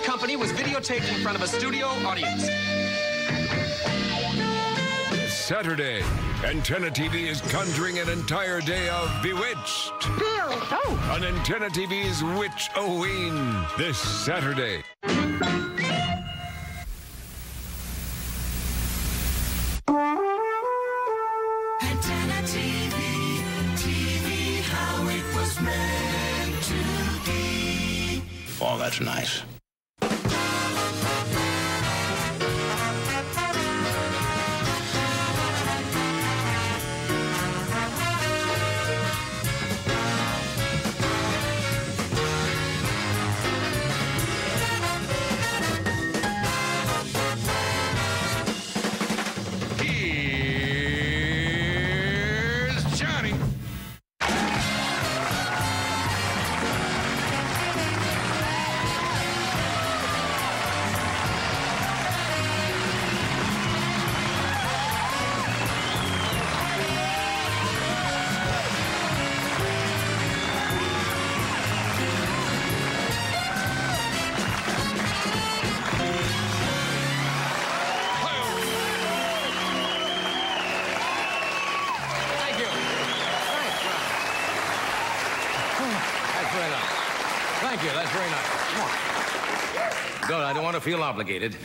company was videotaped in front of a studio audience. Saturday, Antenna TV is conjuring an entire day of Bewitched. Oh. On Antenna TV's Witch Oween this Saturday. Antenna TV, TV, how it was meant to be. Oh, that's nice. Very nice. Thank you. That's very nice. Come on. Good. I don't want to feel obligated.